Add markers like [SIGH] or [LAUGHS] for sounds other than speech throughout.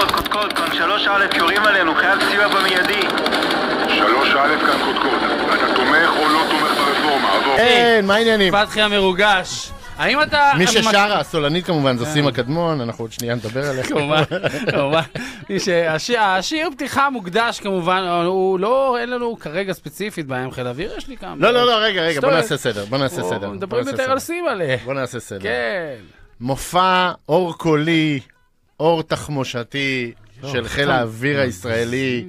קודקוד, קודקוד, כאן שלוש א' יורים עלינו, חייב סיוע במיידי. שלוש א' כאן קודקוד. אתה תומך או לא תומך ברפורמה? עבור. כן, מה העניינים? פתחי המרוגש. האם אתה... מי ששרה, הסולנית כמובן, זו סימה קדמון, אנחנו עוד שנייה נדבר עליה. כמובן, כמובן. השיר פתיחה מוקדש כמובן, הוא לא, אין לנו כרגע ספציפית בעיה עם חיל האוויר, יש לי כמה. לא, לא, לא, רגע, רגע, בוא. נעשה סדר, בוא נעשה סדר. מדברים יותר על סדר. סימלה. בוא נעשה סדר. כן. מופע אור קולי, אור תחמושתי לא, של חיל האוויר הישראלי.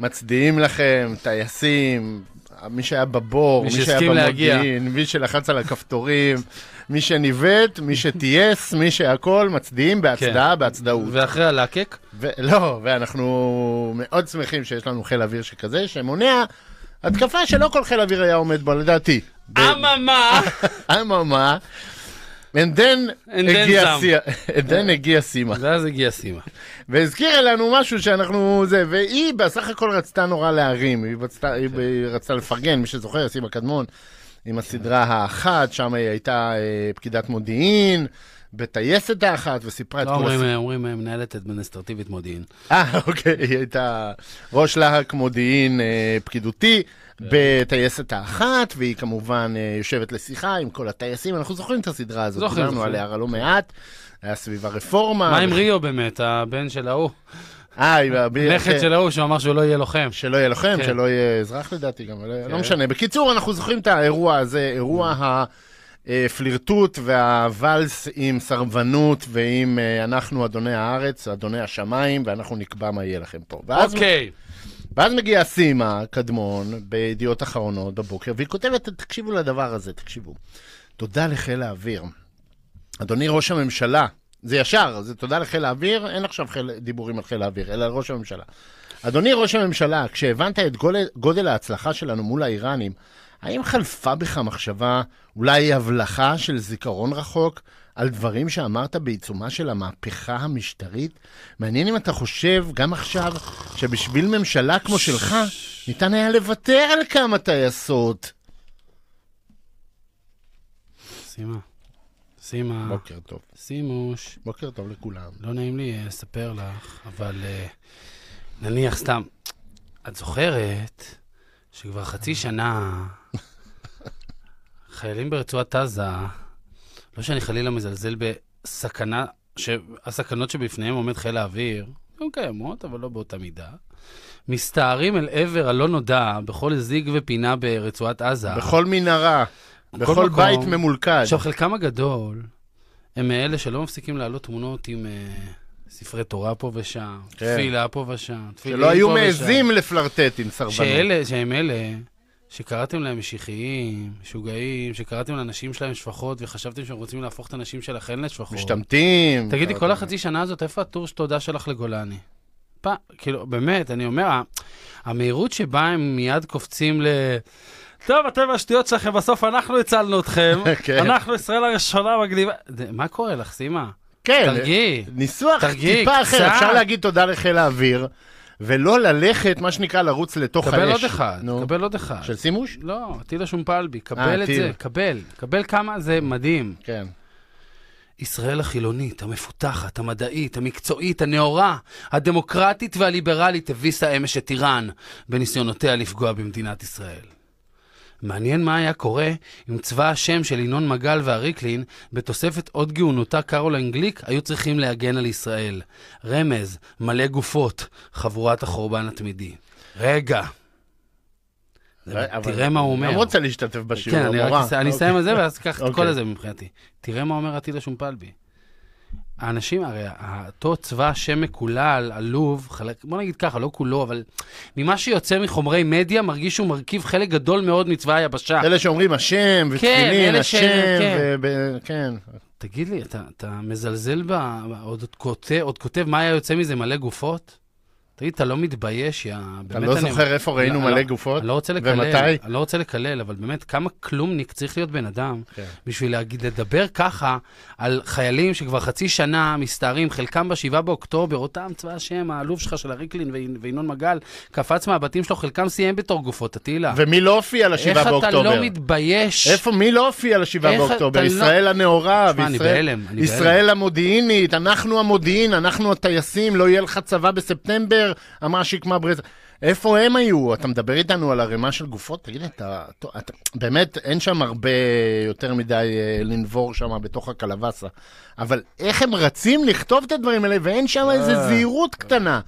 מצדיעים לכם, טייסים, מי שהיה בבור, מי מי שהיה. במודיעין, מי שלחץ על הכפתורים, [LAUGHS] מי שניווט, מי [LAUGHS] שטייס, מי שהכל, מצדיעים בהצדעה, בהצדעות. ואחרי הלקק? ו- לא, ואנחנו מאוד שמחים שיש לנו חיל אוויר שכזה, שמונע התקפה שלא כל חיל אוויר היה עומד בה, לדעתי. אממה! [LAUGHS] אממה, and then And then הגיע some. סי- and then הגיע סימה. ואז הגיע סימה. והזכירה לנו משהו שאנחנו זה, והיא בסך הכל רצתה נורא להרים, היא רצתה, היא רצתה לפרגן, מי שזוכר, סימה קדמון, עם הסדרה האחת, שם היא הייתה אה, פקידת מודיעין, בטייסת האחת, וסיפרה את לא כל הסיפור. אומרים מנהלת אדמיניסטרטיבית מודיעין. אה, אוקיי, היא הייתה ראש להק מודיעין אה, פקידותי בטייסת האחת, והיא כמובן אה, יושבת לשיחה עם כל הטייסים, אנחנו זוכרים את הסדרה הזאת, דיברנו. עליה לא מעט, היה סביב הרפורמה. מה עם ריו באמת, הבן של ההוא? אה, נכד כן. של ההוא שהוא אמר שהוא לא יהיה לוחם. שלא יהיה לוחם, כן. שלא יהיה אזרח לדעתי גם, לא- כן. לא משנה. בקיצור, אנחנו זוכרים את האירוע הזה, אירוע הפלירטוט והוואלס עם סרבנות ועם אה, אנחנו אדוני הארץ, אדוני השמיים, ואנחנו נקבע מה יהיה לכם פה. ואז אוקיי. ואז מגיעה סימה קדמון בידיעות אחרונות בבוקר, והיא כותבת, תקשיבו לדבר הזה, תקשיבו. תודה לחיל האוויר. אדוני ראש הממשלה, זה ישר, זה תודה לחיל האוויר, אין עכשיו חיל, דיבורים על חיל האוויר, אלא על ראש הממשלה. אדוני ראש הממשלה, כשהבנת את גודל, גודל ההצלחה שלנו מול האיראנים, האם חלפה בך מחשבה, אולי הבלחה של זיכרון רחוק, על דברים שאמרת בעיצומה של המהפכה המשטרית? מעניין אם אתה חושב, גם עכשיו, שבשביל ממשלה כמו שלך, ניתן היה לוותר על כמה טייסות. סימה. סימה. בוקר טוב. סימוש. בוקר טוב לכולם. לא נעים לי אה, לספר לך, אבל אה, נניח סתם, את זוכרת שכבר חצי שנה חיילים ברצועת עזה, לא שאני חלילה מזלזל בסכנה, הסכנות שבפניהם עומד חיל האוויר, הן קיימות, אבל לא באותה מידה, מסתערים אל עבר הלא נודע בכל זיג ופינה ברצועת עזה. בכל מנהרה, בכל מקום. בית ממולכד. עכשיו, חלקם הגדול הם מאלה שלא מפסיקים להעלות תמונות עם אה, ספרי תורה פה ושם, כן. תפילה פה ושם, תפילין שלא היו פה ושם. מעזים לפלרטט עם סרבנות. שאלה, שהם אלה שקראתם להם משיחיים, משוגעים, שקראתם לאנשים שלהם שפחות וחשבתם שהם רוצים להפוך את הנשים שלכם לשפחות. משתמטים. תגידי, קראתם כל להם. החצי שנה הזאת, איפה הטור שתודה שלך לגולני? פ... כאילו, באמת, אני אומר, המהירות שבה הם מיד קופצים ל... טוב, אתם והשטויות שלכם, בסוף אנחנו הצלנו אתכם. [LAUGHS] כן. אנחנו ישראל הראשונה מגניבה. מה קורה לך, סימה? כן, תרגיעי. ניסוח תרגיעי, טיפה אחר, קצת. אפשר להגיד תודה לחיל האוויר, ולא ללכת, מה שנקרא, לרוץ לתוך האש. קבל עוד אחד, נו. קבל עוד אחד. של סימוש? לא, טילה שומפלבי, אה, קבל את טיל. זה, קבל. קבל כמה, זה מדהים. כן. ישראל החילונית, המפותחת, המדעית, המקצועית, הנאורה, הדמוקרטית והליברלית הביסה אמש את איראן בניסיונותיה לפגוע במדינת ישראל. מעניין מה היה קורה אם צבא השם של ינון מגל והריקלין, בתוספת עוד גאונותה קרוליין גליק, היו צריכים להגן על ישראל. רמז, מלא גופות, חבורת החורבן התמידי. רגע. תראה מה הוא אומר. אני לא רוצה להשתתף בשיעור, כן, המורה. אס- אני אסיים על זה ואז קח את כל אוקיי. הזה מבחינתי. תראה מה אומר עתידה שומפלבי. האנשים, הרי אותו צבא שם מקולל, עלוב, חלק, בוא נגיד ככה, לא כולו, אבל ממה שיוצא מחומרי מדיה, מרגיש שהוא מרכיב חלק גדול מאוד מצבא היבשה. אלה שאומרים השם, ותפילין, ש- השם, כן. וב- כן. תגיד לי, אתה, אתה מזלזל ב... עוד כותב, עוד כותב מה היה יוצא מזה מלא גופות? תגיד, אתה לא מתבייש, יא... אתה לא זוכר איפה ראינו מלא גופות? אני לא רוצה לקלל, ומתי? אני לא רוצה לקלל, אבל באמת, כמה כלומניק צריך להיות בן אדם כן. בשביל להגיד, לדבר ככה על חיילים שכבר חצי שנה מסתערים, חלקם ב-7 באוקטובר, אותם צבא השם, האלוף שלך של הריקלין וינ- וינון מגל, קפץ מהבתים שלו, חלקם סיים בתור גופות, אטילה. ומי לא הופיע איך לשבעה אתה באוקטובר? לא מתבייש? איפה, מי לא הופיע לשבעה איך באוקטובר? אתה לא- ישראל הנאורה, תשמע, אני וישראל- בהלם, אני ישראל המודיעינית, אנחנו המודיעין, אנחנו הטייסים, לא יהיה לך צבא בספטמבר, אמר שקמה ברז... איפה הם היו? אתה מדבר איתנו על ערימה של גופות? תגיד, אתה, אתה, אתה... באמת, אין שם הרבה יותר מדי אה, לנבור שם בתוך הקלווסה. אבל איך הם רצים לכתוב את הדברים האלה, ואין שם איזה זהירות קטנה.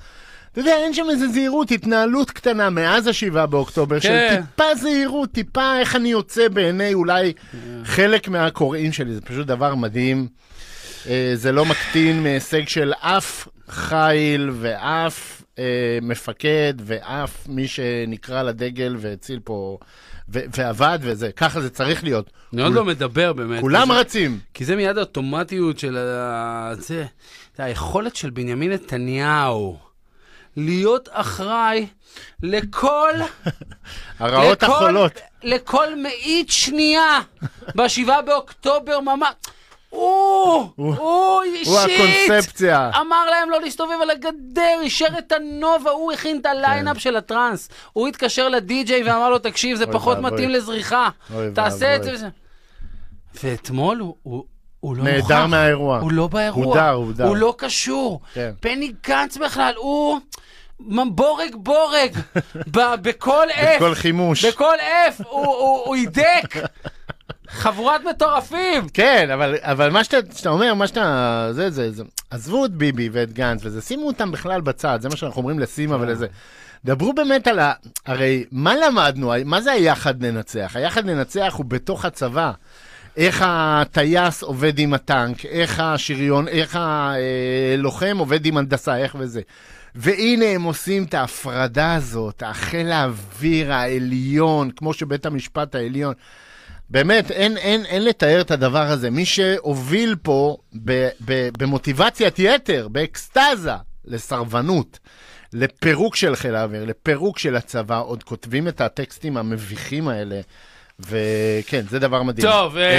אתה יודע, אין שם איזה זהירות, התנהלות קטנה מאז השבעה באוקטובר, של כן. טיפה זהירות, טיפה איך אני יוצא בעיני אולי חלק מהקוראים שלי, זה פשוט דבר מדהים. אה, זה לא מקטין מהישג של אף חיל ואף אה, מפקד ואף מי שנקרא לדגל והציל פה ו- ועבד וזה, ככה זה צריך להיות. אני עוד לא מדבר באמת. כולם זה- רצים. כי זה מיד האוטומטיות של ה... זה, זה היכולת של בנימין נתניהו להיות אחראי לכל... [LAUGHS] הרעות לכל- החולות. לכל מאית שנייה בשבעה באוקטובר ממש. הוא, הוא הוא אישית, הקונספציה. אמר להם לא להסתובב על הגדר, אישר את הנובה, הוא הכין את הליינאפ של הטראנס. הוא התקשר לדי-ג'יי ואמר לו, תקשיב, זה פחות. מתאים לזריחה. תעשה את זה. ואתמול הוא, הוא, הוא לא נעדר נוכח. מהאירוע. הוא לא באירוע. הודר, הודר. הוא לא קשור. כן. בני גנץ בכלל, הוא בורג בורג. [LAUGHS] ב- בכל F. בכל חימוש. בכל F. הוא- הוא הוא הידק. [LAUGHS] חבורת מטורפים. כן, אבל, אבל מה שאתה, שאתה אומר, מה שאתה... זה, זה, זה... עזבו את ביבי ואת גנץ וזה, שימו אותם בכלל בצד, זה מה שאנחנו אומרים לסימה ולזה. דברו באמת על ה... הרי מה למדנו? מה זה היחד ננצח? היחד ננצח הוא בתוך הצבא. איך הטייס עובד עם הטנק, איך השריון, איך הלוחם עובד עם הנדסה, איך וזה. והנה הם עושים את ההפרדה הזאת, החיל האוויר העליון, כמו שבית המשפט העליון. באמת, אין, אין, אין לתאר את הדבר הזה. מי שהוביל פה ב, ב, במוטיבציית יתר, באקסטזה, לסרבנות, לפירוק של חיל האוויר, לפירוק של הצבא, עוד כותבים את הטקסטים המביכים האלה, וכן, זה דבר מדהים. טוב, אה,